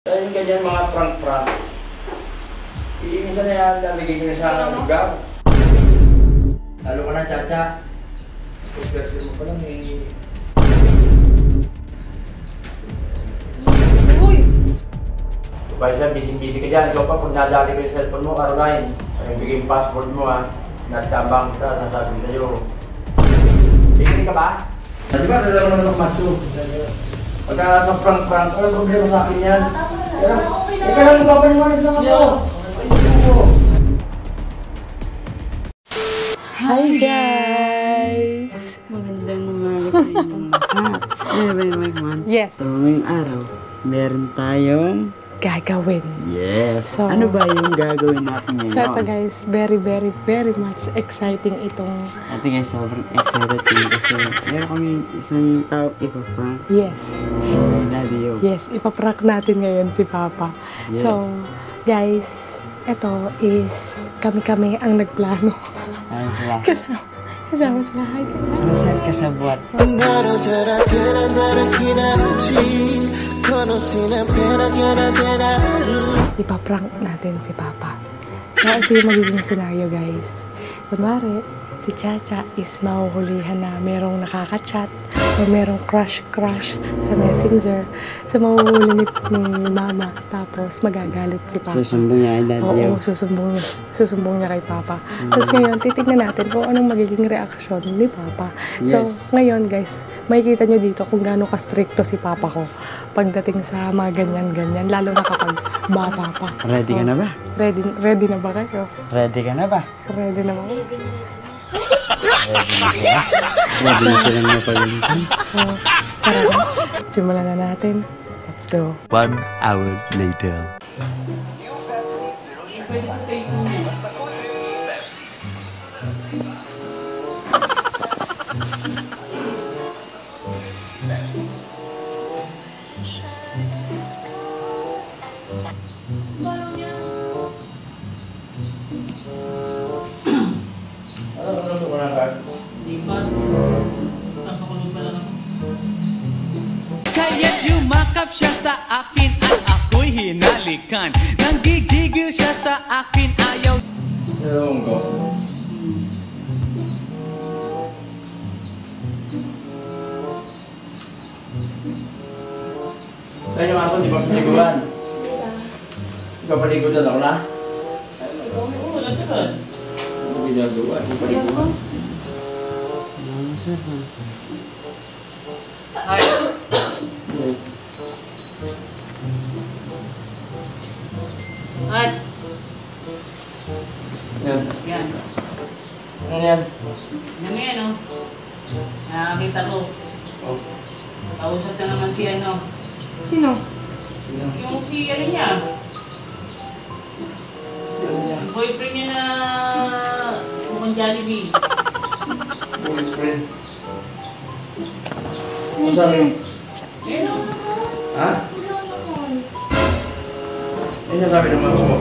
Kaya yung ganyan mga prank-prank. Minsan na yan, lalagay ko na sa lugar. Lalo ka na, Chacha. Pag-version mo pa lang eh. Kaya siya, busy-busy ka dyan. Ikaw pa, pag nadali ko yung cellphone mo, Caroline, ay bigay yung password mo ha. Natabang ka, nasabi sa'yo. Busy ka ba? Ah, Di ba, dalawa naman ako macho. Pagka sa prank-prank, wala problema sa akin yan. Kaya, eh, kaya lang babaliwanag lang ako. Hi guys! Magandang umaga sa inyong lahat. Every month. Yes, So, ngayong araw, meron tayong... gagawin. Yes! So- ano ba yung gagawin natin ngayon? So ito guys, very very very much exciting itong Ate guys, sobrang excited kasi meron kami isang tao ipaprank. yes. So, love you. Yes, ipaprank natin ngayon si Papa. Yeah. So, guys, ito is kami-kami ang nagplano. Ano sila? kasama, kasama sila. Hi, guys. Ano saan ka sa buwan? Ipaprank natin si Papa. So, ito yung magiging scenario, guys. Kunwari, si Chacha is mahuhulihan na merong nakaka-chat o merong crush-crush sa messenger. So, mahuhuli ni, Mama. Tapos, magagalit si Papa. Susumbong niya, I love you. Oo, susumbong niya, susumbong niya kay Papa. Tapos ngayon, titignan natin kung anong magiging reaksyon ni Papa. So, Yes. ngayon guys, makikita nyo dito kung gaano ka-stricto si Papa ko pagdating sa mga ganyan-ganyan, lalo na kapag bata pa. Ready ka na ba? Ready, ready na ba kayo? Ready ka na ba? Ready na ba? Kayo? Ready na sila? Ready na silang mapagalitan? So, tara na. Simulan na natin. Let's go. One hour later. Ano Kaya yung aso, di ba paliguan? Di ba paliguan ako na? Ano ginagawa? Di paliguan? Ano sir? At, Yan. yan. Ano yan? Yan yan, oh. Nakakita ko. Oh. Kausap na naman si ano. Sino? Yung si ano niya. Boyfriend niya na mukhang Jollibee. Boyfriend. Ano sabi mo? Eh, no, Ha? Ano sasabi ng mga mo?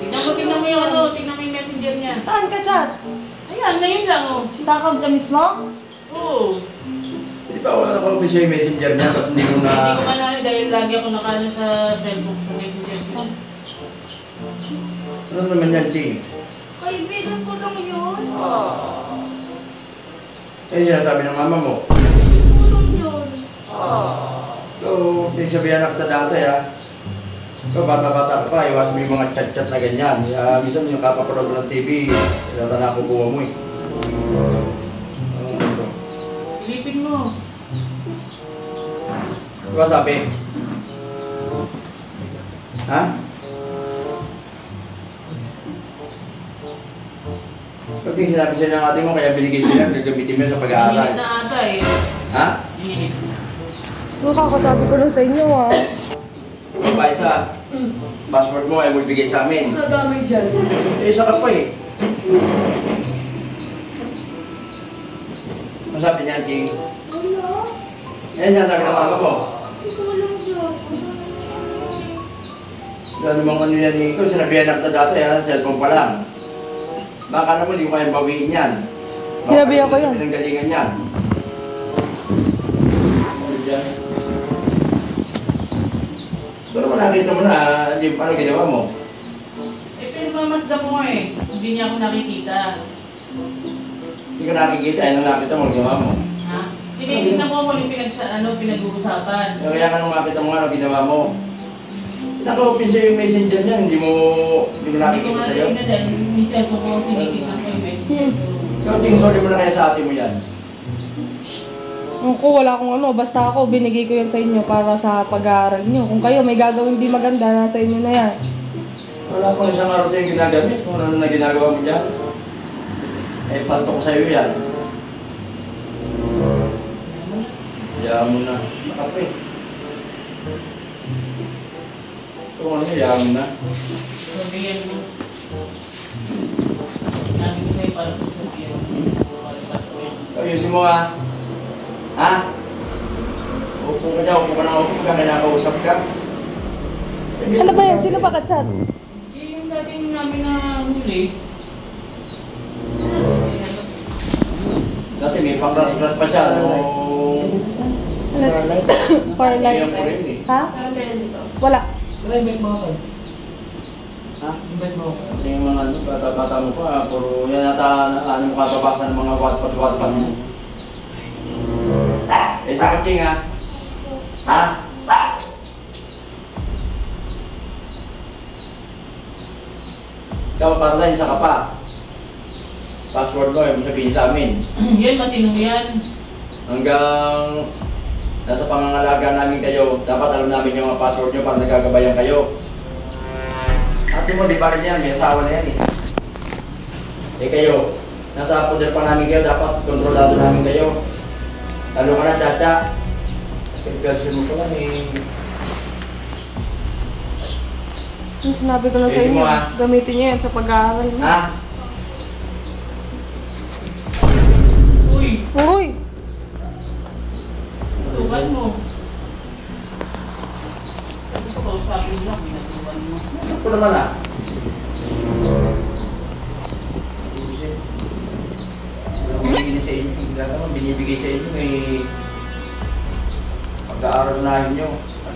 Tingnan mo, tingnan mo yung ano, tingnan mo yung messenger niya. Saan ka, chat? Ayan, ngayon lang, oh. Sa account ka mismo? Di ba wala akong bisa yung messenger niya? Ba't hindi ko na... Hindi ko man ano dahil lagi ako nakano sa cellphone sa messenger ko. Ano naman yan, Ching? Kaibigan ko lang yun. Ano yung sinasabi ng mama mo? Tulong yun. So, pinagsabihan na kita dati ha. Ikaw, bata-bata ka pa, iwas mo yung mga chat-chat na ganyan. Uh, minsan yung kapapanood mo ng TV, tinata na kukuha mo eh. Ano ito? Ilipin mo. Di ba sabi? Ha? Pag yung sinabi sa'yo ng ate mo, kaya binigay sila, gagamitin mo sa pag-aaral. na ata eh. Ha? Init. Nakakasabi ko lang sa inyo ah. Pa isa, passport mo ay mo ibigay sa amin. Nadamay dyan. Eh, isa ka pa eh. Ano sabi niya, King? Ano? Eh, sinasabi ng mama mo. Gano'n mong ano yan eh. Ikaw, sinabihan na kita dati ha, cellphone pa lang. Baka naman, hindi ko kayang bawiin yan. Baka Sinabihan ko sa yan. Pinanggalingan yan. Pero kung nakita mo na, di, ano ginawa mo? Eh, pero mamasda mo eh. Hindi niya ako nakikita. Hindi ko nakikita, ano nakita mo, ginawa mo. Ha? Tinitignan ko kung yung pinag, ano, pinag-uusapan. Kaya ka nung makita mo nga, ano ginawa mo. Naka-open sa'yo yung messenger niya, hindi mo, hindi mo Hindi ko nakikita nga sa'yo. tinignan dahil minsan ko ko tinitignan ko yung message. Ikaw, ting, sorry mo na kaya sa ate mo yan. Ako, wala akong ano. Basta ako, binigay ko yan sa inyo para sa pag-aaral nyo. Kung kayo may gagawin di maganda, nasa inyo na yan. Wala pang isang araw sa'yo ginagamit, kung ano na ginagawa mo dyan. Eh, panto ko sa'yo yan. Hayaan mo na. Makape. Kung ano, hayaan na. Sabihin mo. Sabi ko sa'yo para sa sabihin mo. Ayusin mo ha. Ha? Upo ka dyan, upo ka na upo ka, kinakausap ka. Ano ba yan? Sino ba ka-chat? Eh, yung dating namin na huli. Dati may pangras-ras pa siya. Ano? Parlay. Iyan ko rin eh. Ha? Ano meron dito? Wala. Ha? Kasi yung mga ano, bata-bata mo pa, puro yan yata na ano mo katabasa ng mga watpat-watpat mo. Eh, sa kutsing ha? Ha? Ikaw, Caroline, isa ka pa. Password mo, yung sabihin sa amin. yan, matino yan. Hanggang nasa pangangalaga namin kayo, dapat alam namin yung mga password nyo para nagagabayan kayo. Ate mo, di ba rin yan? May asawa na yan eh. Eh kayo, nasa poder pa namin kayo, dapat kontrolado namin kayo. Lalo ka na, Chacha. Version mo pa lang eh. Sinabi ko na sa Ayusin inyo, ah. gamitin nyo yan sa pag-aaral. Ha?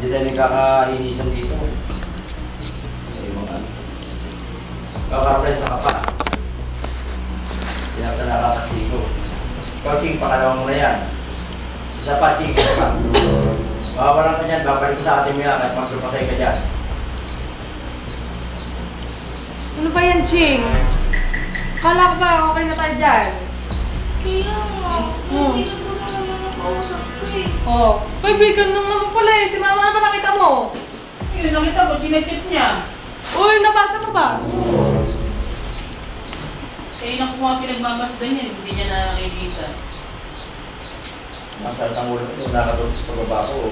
Hindi tayo nagkakainisan dito. Eh, mga ano. Kakaralan sa kapa. Hindi natin nakakastigo. Ikaw, Ching, pangalawa mo na yan. Isa pa, Ching, isa pa. Makawalan ka dyan, babalik sa atin mo yan, kahit magpapasay ka dyan. Ano ba yan, Ching? Kala ko ba okay na tayo dyan? Kaya nga, Hmm. hindi nakausap ko eh. Oh, kaibigan lang naman pala eh. Si mama naman nakita mo. Yun, nakita ko, tinetip niya. Uy, nabasa mo ba? Eh, naku nga pinagmamasdan niya, hindi niya na nakikita. Masakit ang ulo ko, nakatulog sa pagbaba ko o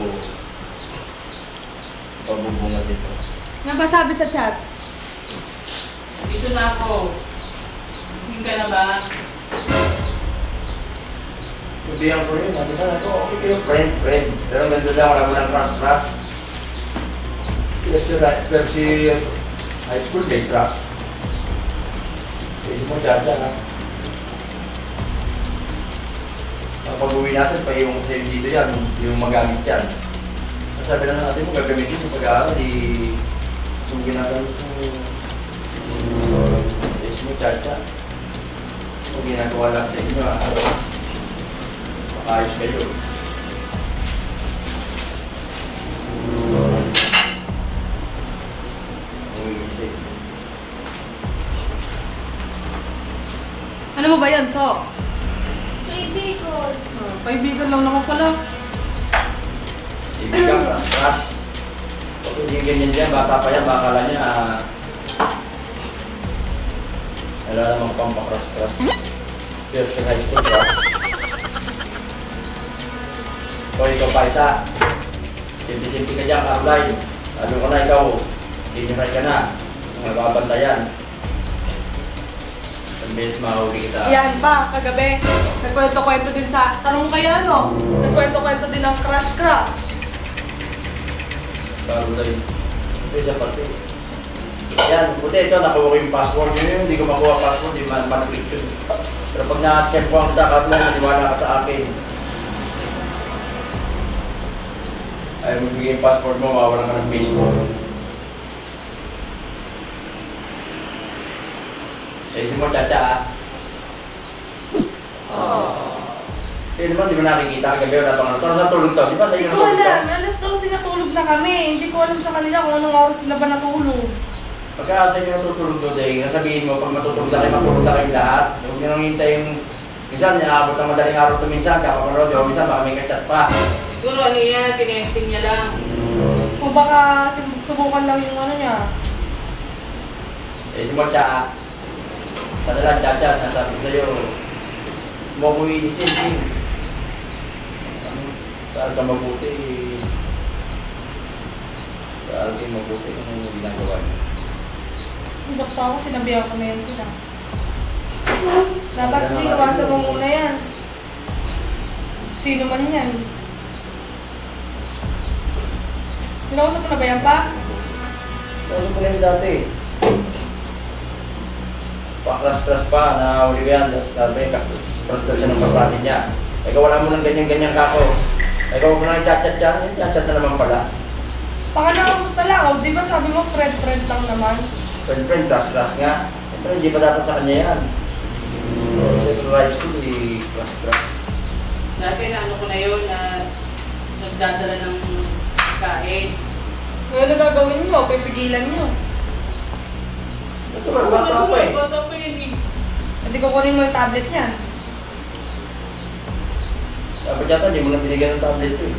pagbubunga dito. Ano ba sabi sa chat? Dito na ako. Gising ka na ba? Sabihan ko rin, sabi na ako, okay kayo, friend, friend. Pero ganda lang, wala mo ng crush-crush. Yes, you're right. Pero si high school, may crush. Kasi mo dyan dyan, ha? Kapag uwi natin, pa yung sa'yo dito yan, yung magamit yan. Sabi na natin mo, gagamitin sa pag-aaral, di... Yung ginagamit mo... Yes, mo dyan dyan. Kung ginagawa lang sa inyo, ano, Ayos kayo. Umiisip. Ano mo ba yan, So? Kaibigan. Kaibigan lang naman pala. Ibigang kas. Pag hindi ganyan dyan, bata pa yan, bakala niya, ah, wala namang pampakras-kras. Pero sa high school class. O, ikaw pa isa. Simpi-simpi ka dyan, Caroline. Lalo ka na ikaw. Senior ka na. Mababantayan. Ang beses mahuli kita. Yan pa, kagabi. Nagkwento-kwento din sa... Tanong kaya ano? Nagkwento-kwento din ng crush-crush. Bago tayo. Ito isa pati. Yan, buti ito, nakuha ko yung password nyo yun. Hindi ko makuha password, hindi man manipulation. Pero pag na-check ko ang dakat mo, maniwala ka sa akin. ay magbigay yung passport mo, mawawala ka ng Facebook. Ayusin mo, chacha ah. Eh, di ba, di mo nakikita kagabi wala pang ano. Tapos natulog to, di ba? Sa'yo Hindi ko natulog alam. to? Alas natulog na kami. Hindi ko alam sa kanila kung anong oras sila ba natulog. Pagka sa'yo natutulog to, day, sabihin mo, pag matutulog na kayo, mapunta kayong lahat. Huwag nyo nang hintay yung... Minsan, inaabot ng madaling araw to minsan, kapapanood, yung minsan, baka may kachat pa. Siguro ano yan, tinesting niya lang. O baka sub- subukan lang yung ano niya. Eh, si Mocha, sa dalang Chacha, nasabi ko sa'yo, iisin, Kim. Saan ka mabuti? Ka mabuti kung ano yung ginagawa niyo? Basta ako, sinabihan ko na yan sila. Dapat siya, iwasan mo muna yan. Sino man yan. Pinausap mo na ba yan pa? Kasi ko na yun dati. Paklas-klas pa, na huli ko yan. Dati, klas daw siya ng kaklase niya. Ikaw wala mo ng ganyan-ganyan kako. Ikaw mo lang chat-chat yan, yung chat-chat na naman pala. Baka nakamusta lang. O, di ba sabi mo, friend-friend lang naman. Friend-friend, class-class nga. Siyempre, hindi pa dapat sa kanya yan. High school, eh, class-class. Dati na ano ko na yun, na nagdadala ng kain. Ngayon na gagawin nyo, pipigilan nyo. Ito ba, bata pa eh. Bata pa yun eh. Hindi ko kunin mo yung tablet niyan. Dapat yata, hindi mo na binigyan ng tablet eh.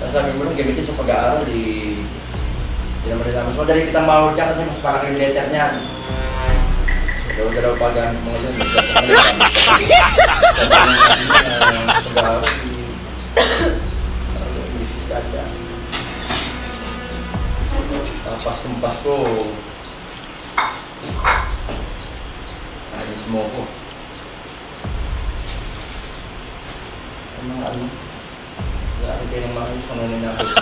Tapos sabi mo lang, gamitin sa pag-aaral, eh. Hindi naman nila. Mas madali kitang mahuli dyan kasi mas malaki yung letter niyan. Dalaw-dalaw pa gamit mo ngayon. Sabi mo lang, pag-aaral, Paskong Pasko. Ayos mo ko. Ang mga ano. Grabe kayo ng maayos kung ano natin.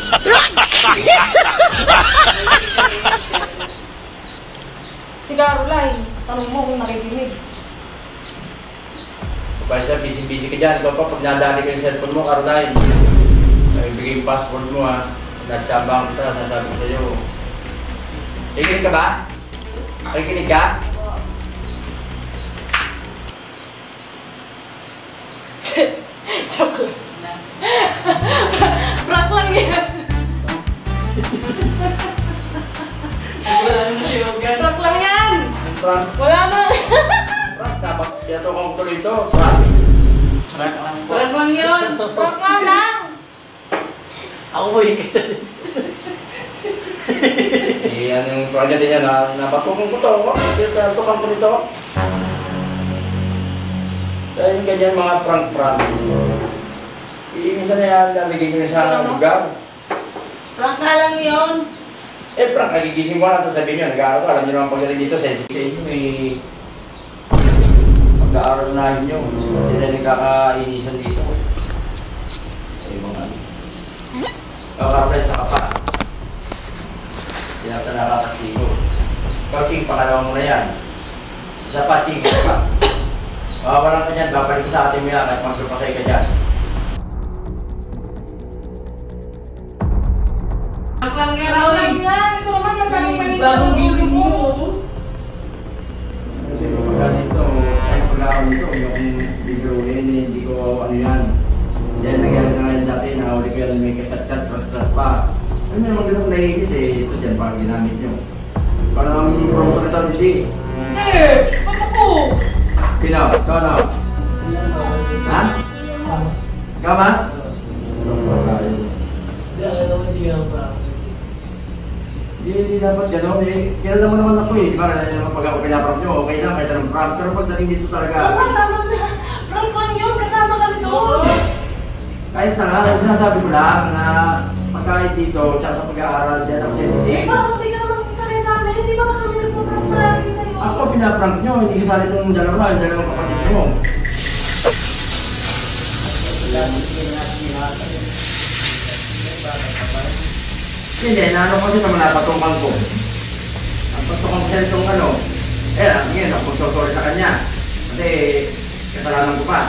Si Caroline, tanong mo kung nakikinig. Siya, busy-busy ka dyan. Ikaw pa, pag nadali ko yung cellphone mo, Caroline. Ibigay yung password mo ha. Natsabang kita, nasabi ko sa'yo. Nakikinig ka ba? Nakikinig ka? Joke lang. Prank lang yan. Na. Prank lang yan. Frank, Wala man. Frank, dapat yato kong tuloy ito. Frank. Prank lang yun. Prank nga lang. Ako po yung kasi. Eh, ano yung project niya na napatukong ko to. Napatukang ko nito. Dahil yung ganyan mga prank-prank. Eh, minsan na yan, nalagay ko na sa lugar. Prank nga lang yun. Eh, prank, nagigising ko na, tapos sabihin nyo, nag-aaral ko, alam nyo naman pagdating dito, sa inyo, eh. Pag-aaral na nyo, hindi na nagkakainisan dito. Eh, mga ano. Kakaroon sa kapa. Hindi na ito nakakastigo. Ikaw, Ching, pangalawa mo na yan. Isa pa, Ching, isa pa. Mawawalan ka dyan, babalik ka sa ating mga kahit magpapasay ka dyan. Prank lang yan, Prank lang oy. yan. Ito naman, masyadong mali Bagong gising mo. Kasi pagka dito, ay pagka ako dito, yung bigruhin, hindi ko ano yan. Yan, nangyari na ngayon dati, nakahuli ko yan, may katat-kat, trust-trust pa. Ano may naman ganun naiigis eh, ito dyan, parang ginamit nyo. Parang hindi promo na ito, hindi. Eh, ba't ako? Pino, ikaw na. Ha? Ikaw ba? Hindi, hindi dapat gano'n eh. Kaya naman naman ako eh. Di ba, kaya naman pag ako pinaprop nyo, okay lang, kahit anong prank. Pero pagdating dito talaga, Tama, tama na. Prank lang yun. Kasama kami doon. Kahit na nga, sinasabi ko lang na pagkain dito, tsaka sa pag-aaral, ako Eh, sensitive. parang hindi ka naman sanay sa amin. Hindi ba kami nagpaprank palagi sa'yo? Ako pinaprank nyo, hindi kasali itong dalawa, yung dalawang kapatid mo. Hindi, naano kasi naman napatukan ko. Ang patukan siya itong ano, eh, ngayon, ako sorry sa kanya. Kasi, kasalanan ko pa.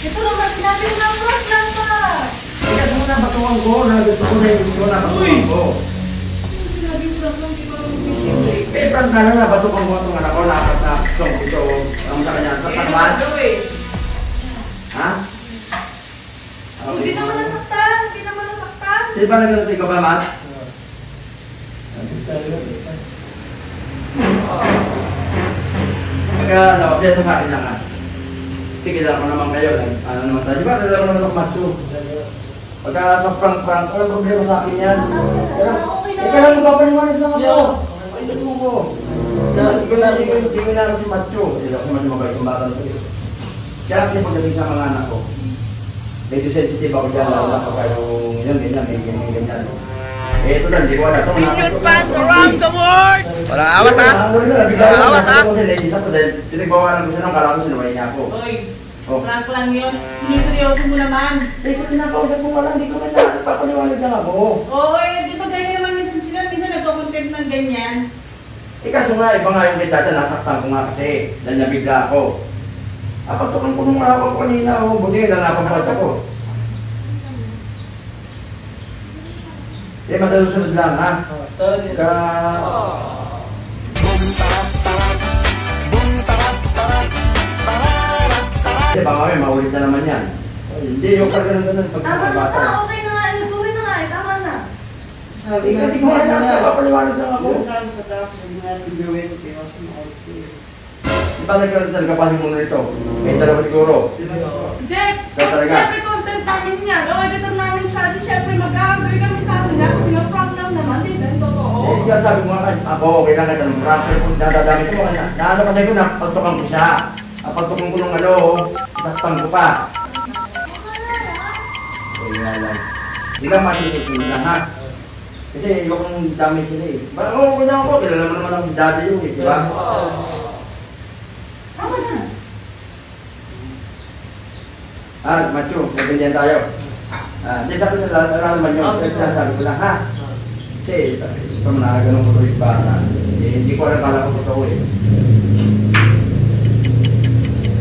Ito naman, sinabi ko na prank lang pa. Kaya mo na batukan ko, na gusto ko na yung ko na batukan ko. Ko di ko. Eh, ka na na, kang mga itong anak ko, nakas na song ito, ang sa kanya, sa Eh, naman. eh. Ha? Hindi naman nasaktan. Hindi naman nasaktan. Sino ba naglalagay ka ba, Matt? Kaya ano, update sa akin lang ha. Sige ko naman kayo. Ano naman tayo. Di ba, nalaro naman ako matcho. Pagka sa prank-prank, ano problema sa akin yan? Kaya, eh, kaya mo papaliwanag lang ako. Ay, ito mo ko. Hindi ko na, hindi ko hindi ko na si Matcho. Hindi ako man mabait yung bata na ito. Kaya kasi pagdating sa mga anak ko, medyo sensitive ako dyan, lalo na pagka yung yun, ganyan, may ganyan, ganyan. Eh, ito lang, di ko alam. Opinion fans around the world! Walang awat ha? Walang awat, ha? Kasi ladies ako dahil pinagbawalan ko siya nung kala ko sinumay niya ako. Oy, Oh. prank lang yun. Siniseryoso mo naman. Eh, kung tinakausap mo pala, hindi ko man na papaliwanag lang ako. Oo eh, di ba ganyan naman minsan sila? Minsan nagko-content ng ganyan. Eh, kaso nga, iba nga yung kita nasaktan ko nga kasi. Dahil nabigla ako. Apatukan ko nung araw ko kanina, oh, buti lang napapato ko. Eh, madalusunod lang, ha? Ka... Kasi baka may maulit na naman yan. Ay, Hindi, yung pag ganun pag Tama na bata. ka. Okay na nga. Nagsuwi na nga. eh. Tama na. Sabi nga kasi sa kung ano, kanya, papaliwanag lang ako. sabi sa taas, hindi nga nag-gawin ito, kaya ako sumakot ko eh. Di ba nagkaroon talaga kasi muna nito? May dalawa siguro. Jack, Kaya talaga. siyempre content namin yan. O, editor namin siya. Di siyempre mag-agree kami sa amin na kasi nga prank lang naman. Di ba? Totoo. Eh, kaya sabi ko nga, ako okay lang na ganun. Pero kung dadadamit ko, na, na ano kasi ko, napagtukan ko siya. Napagtukan ko ng ano, saktan ko pa. Nga lang. Hindi ka matinutunan lang, ha? Kasi yung dami sila eh. Parang oh, ako, kilala mo naman ang daddy yun eh, di ba? Tama na. Ah, macho, nagganyan tayo. Ah, hindi sabi nila, ano naman yun, kasi sinasabi ko lang, ha? Kasi, ito mo na, ganun ko yung bata. Eh, hindi ko alam kala ko totoo eh.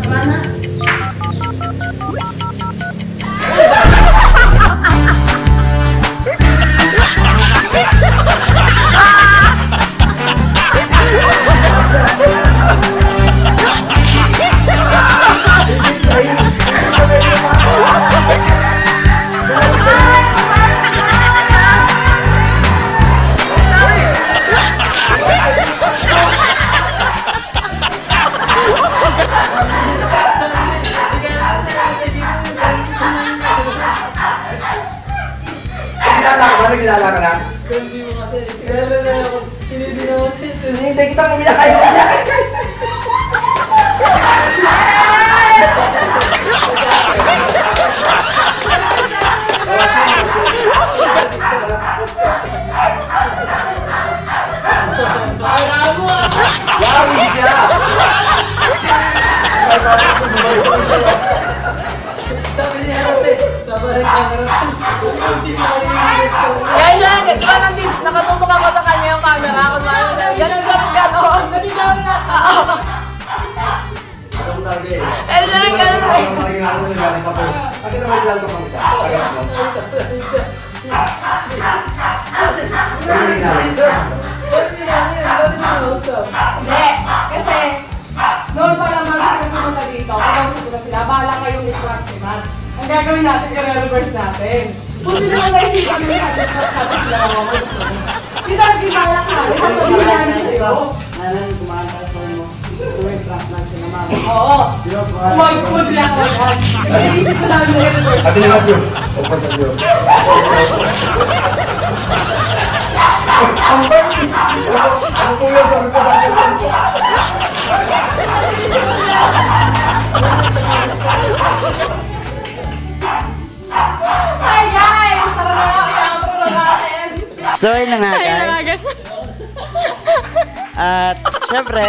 Ha ha ha! Siya! Sabi niya kasi, sabi rin camera, hindi na ako Guys, yan, di ba nandito, nakatutok ako sa kanya yung camera. Kung ano, ganun siya ng gano'n. Nabigaw na. Oo. Anong talaga eh? Siya ng gano'n. Ang maging ano sa galing ka. Bakit naman ka. Ano yung nangyari? Bakit niya yan? Bakit niya sila, bahala kayong si Matt. Ang gagawin natin, i-reverse natin. Buti na lang naisip kami na natin natin sila mga gusto. Hindi talaga ibalak natin, sasabihin namin sa iyo. Nanan, kumanta sa mo. Suway, prank lang sila mama. Oo. Lang. Kasi naisip ko namin na i-reverse. Ate yung sa yun. Ang kuya ko So, ayun na nga guys. agad. At, syempre,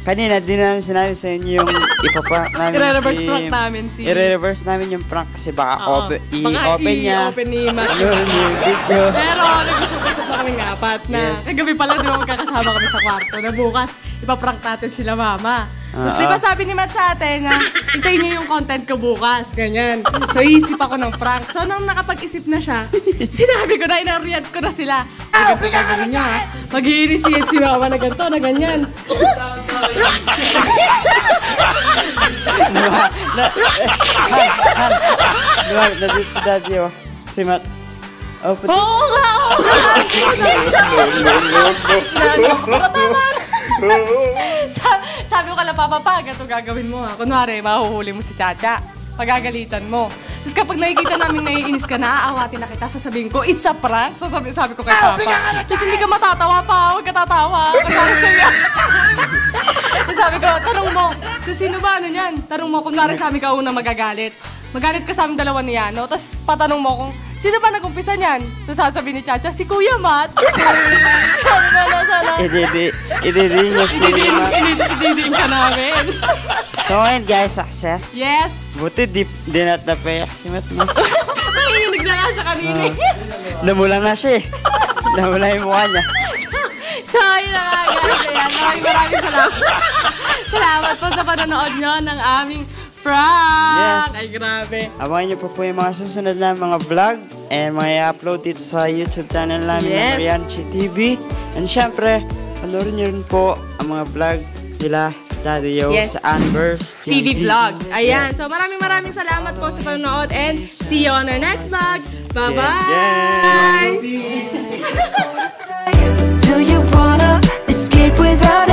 kanina din namin sinabi sa inyo yung ipaprank namin I-reverse si... prank namin si... I-reverse namin yung prank kasi baka Oo. open, Baka i-open niya. i-open ni Matt. Yun, yung video. Pero nag-usap-usap na kami apat na Yes. kagabi pala di ba magkakasama kami sa kwarto na bukas ipaprank natin sila mama. Tapos Ah, di ba ah. sabi ni Matt sa atin na hintayin niyo yung content ko bukas, ganyan. So iisip ako ng prank. So nung nakapag-isip na siya, sinabi ko na, inariyad ko na sila. Ah, ganito gagawin niyo ha. Mag-i-initiate si mama na ganito, na ganyan. Di ba, nandito si daddy, oh. Si Matt. Oh, puti. Oo nga, oo nga. Pero tama na. Sa- sabi ko kala papa pa, ganito gagawin mo ha. Kunwari, mahuhuli mo si Chacha. Pagagalitan mo. Tapos kapag nakikita namin naiinis ka na, aawatin na kita, sasabihin ko, it's a prank. Sasabi, sabi ko kay Papa. Tapos hindi ka matatawa pa, huwag ka tatawa. Sa'yo. Tapos sabi ko, tanong mo, kung sino ba ano niyan? Tanong mo, kunwari sa amin ka una magagalit. Magalit ka sa aming dalawa ni Yano, tapos patanong mo kung sino ba nag-umpisa niyan? Sasabihin ni Chacha, si Kuya Matt. sabi ko na sana. Ididi, ididi niya si Matt. Ididiin ka namin. So ngayon guys, success. Yes. Buti di, di nat napayak si Matt, no? Nanginginig na nga siya kanina. Namula na siya eh. Namula yung mukha niya. So, yun na nga guys. Ayan, maraming maraming salamat. salamat po sa panonood nyo ng aming prank! Yes. Ay, grabe. Abangan niyo po po yung mga susunod na mga vlog and mga upload dito sa YouTube channel namin yes. ng Marianchi TV. And syempre, panoorin niyo rin po ang mga vlog nila Daddy Yo yes. sa Anverse TV, TV Vlog. Ayan. So, maraming maraming salamat po sa panonood and see you on our next vlog. Bye-bye! Yeah, yeah. Do you wanna escape without